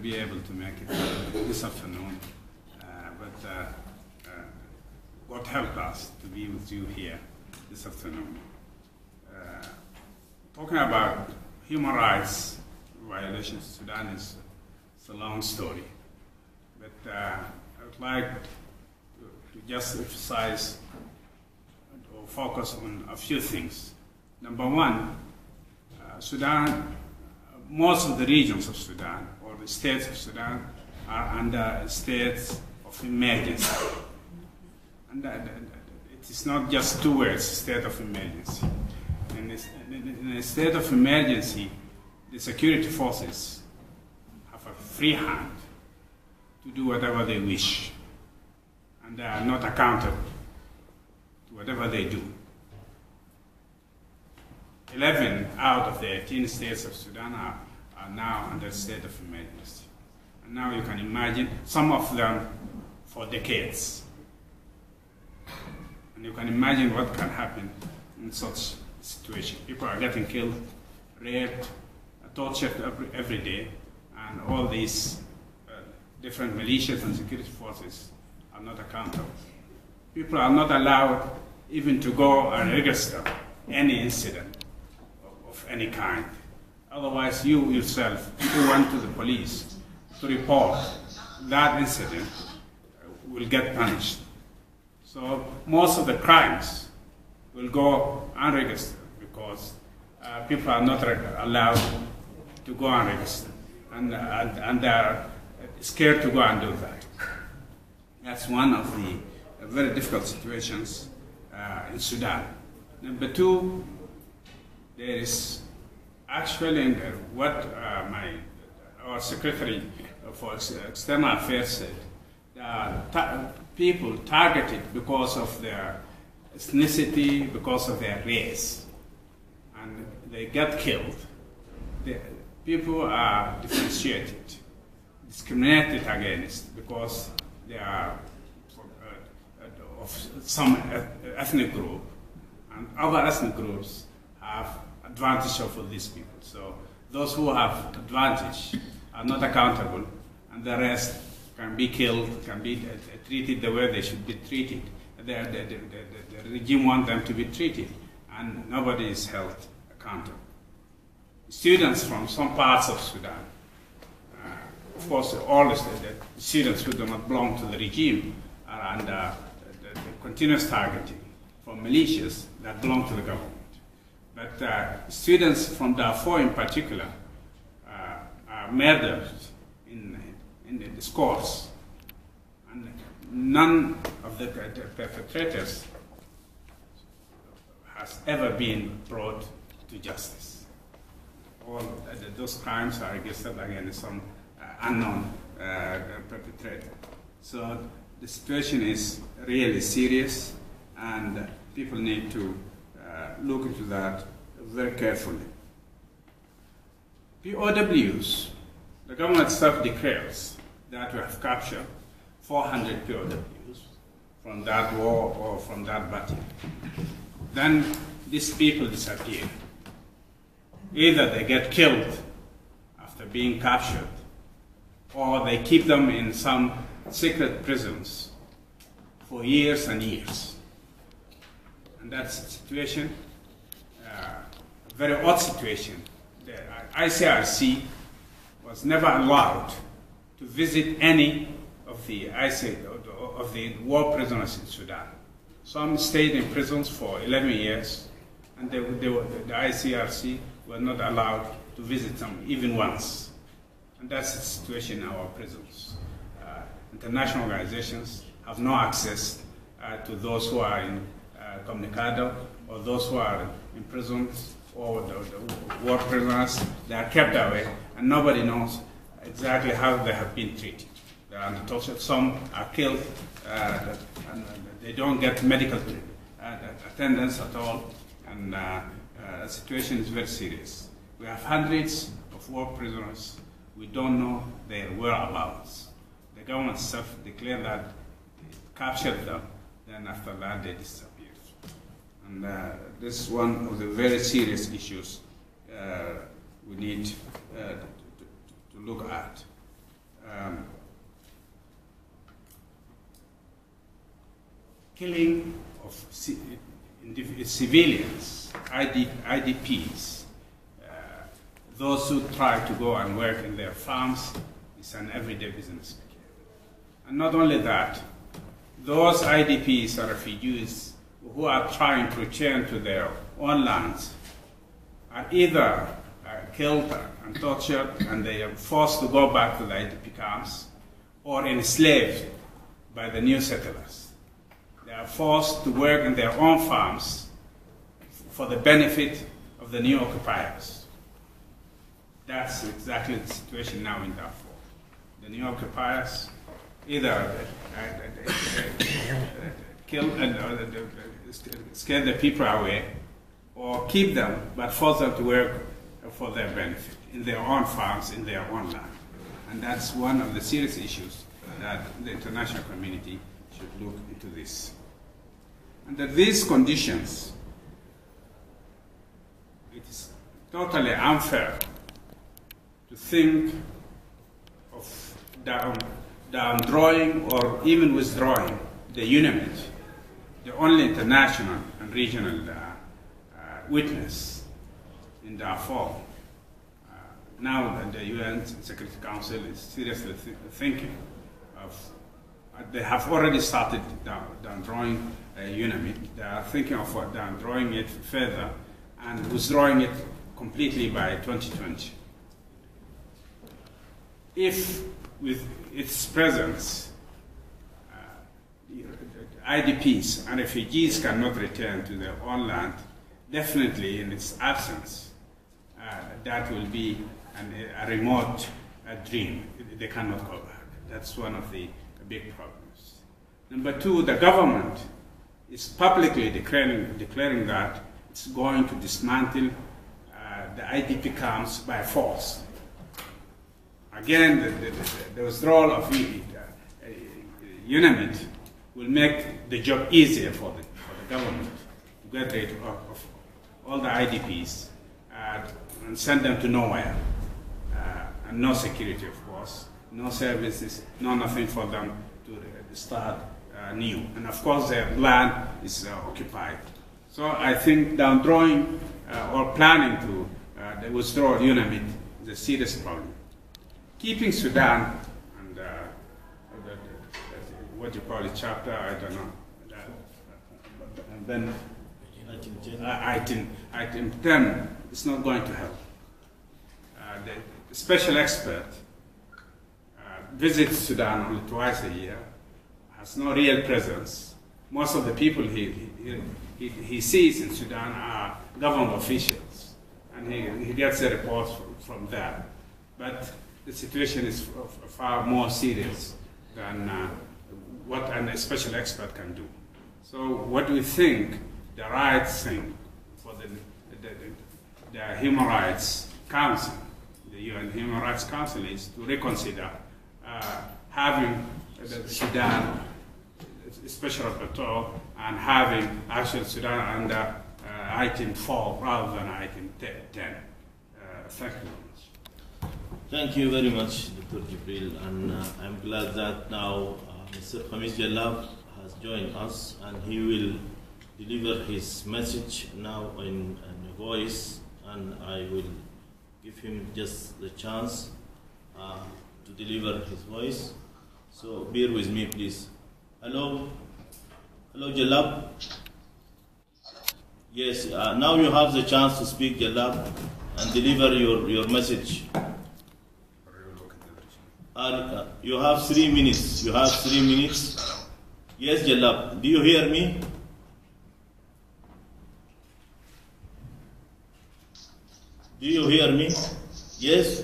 be able to make it this afternoon, uh, but uh, uh, God help us to be with you here this afternoon. Uh, talking about human rights violations in Sudan is it's a long story, but uh, I would like to, to just emphasize or focus on a few things. Number one, uh, Sudan, most of the regions of Sudan the states of Sudan are under states of emergency. And it is not just two words, state of emergency. In, this, in a state of emergency, the security forces have a free hand to do whatever they wish, and they are not accountable to whatever they do. 11 out of the 18 states of Sudan are, are now under state of emergency. And now you can imagine some of them for decades. And you can imagine what can happen in such situation. People are getting killed, raped, tortured every, every day, and all these uh, different militias and security forces are not accountable. People are not allowed even to go and register any incident of any kind. Otherwise, you yourself, who went to the police to report that incident, will get punished. So most of the crimes will go unregistered because uh, people are not allowed to go and register, and, and, and they are scared to go and do that. That's one of the very difficult situations uh, in Sudan. Number two, there is actually uh, what uh, my our secretary for external affairs said. Uh, ta people targeted because of their ethnicity, because of their race, and they get killed. The people are differentiated, discriminated against because they are uh, of some ethnic group, and other ethnic groups have advantage over these people. So those who have advantage are not accountable, and the rest can be killed, can be treated the way they should be treated. The, the, the, the regime wants them to be treated, and nobody is held accountable. Students from some parts of Sudan, uh, of course, all the students who do not belong to the regime are under continuous targeting from militias that belong to the government. But uh, students from Darfur in particular uh, are murdered in, in the scores. And none of the perpetrators has ever been brought to justice. All those crimes are registered against some uh, unknown uh, perpetrator. So the situation is really serious and people need to look into that very carefully. POWs, the government itself declares that we have captured 400 POWs from that war or from that battle. Then these people disappear. Either they get killed after being captured, or they keep them in some secret prisons for years and years. And that's a situation, very odd situation. The ICRC was never allowed to visit any of the of the war prisoners in Sudan. Some stayed in prisons for 11 years, and they, they were, the ICRC were not allowed to visit them even once. And that's the situation in our prisons international organizations have no access uh, to those who are in uh, Comunicado or those who are in prisons or the, the war prisoners. They are kept away, and nobody knows exactly how they have been treated. They are under torture. Some are killed, uh, and they don't get medical uh, attendance at all, and uh, uh, the situation is very serious. We have hundreds of war prisoners. We don't know their whereabouts the government itself declared that it captured them, then after that they disappeared. And uh, this is one of the very serious issues uh, we need uh, to, to, look at. um, killing of civilians, ID, IDPs, uh, those who try to go and work in their farms, is an everyday business. And not only that, those IDPs are refugees who are trying to return to their own lands are either uh, killed and tortured and they are forced to go back to the IDP camps or enslaved by the new settlers. They are forced to work in their own farms for the benefit of the new occupiers. That's exactly the situation now in Darfur. The new occupiers either uh, uh, uh, uh, uh, uh, kill and scare the people away or keep them but force them to work for their benefit in their own farms, in their own land. And that's one of the serious issues that the international community should look into this. Under these conditions, it is totally unfair to think of down, down drawing or even withdrawing the UNAMID, the only international and regional uh, uh, witness in Darfur now that the UN Security Council is seriously th thinking of, uh, they have already started down, down drawing uh, UNAMID. They are thinking of uh, down drawing it further and withdrawing it completely by 2020. If with its presence, uh, IDPs and refugees cannot return to their own land, definitely in its absence, uh, that will be and a remote dream. They cannot go back. That's one of the big problems. Number two, the government is publicly declaring, declaring that it's going to dismantle uh, the IDP camps by force. Again, the, the, the withdrawal of uh, UNAMID will make the job easier for the, for the government to get rid of, of all the IDPs uh, and send them to nowhere and no security, of course, no services, no nothing for them to start uh, new. And of course, their land is uh, occupied. So I think down drawing uh, or planning to uh, withdraw UNAMID is a serious problem. Keeping Sudan and uh, the, the, what you call it, chapter, I don't know. and then item, item 10 is not going to help. Uh, the, special expert uh, visits Sudan only twice a year, has no real presence. Most of the people he, he, he, he sees in Sudan are government officials, and he, he gets the reports from, from there. But the situation is far more serious than uh, what a special expert can do. So what we think the right thing for the, the, the, the Human Rights Council the UN Human Rights Council is to reconsider uh, having the Sudan special rapporteur and having actually Sudan under uh, item 4 rather than item 10. Uh, thank you very much. Thank you very much, Dr. Gibril, and uh, I'm glad that now uh, Mr. Khamis Jalab has joined us and he will deliver his message now in, in voice and I will give him just the chance uh, to deliver his voice. So bear with me, please. Hello? Hello, Jalab? Yes, uh, now you have the chance to speak, Jalab, and deliver your, your message. Uh, you have three minutes. You have three minutes. Yes, Jalab. Do you hear me? Do you hear me? Yes?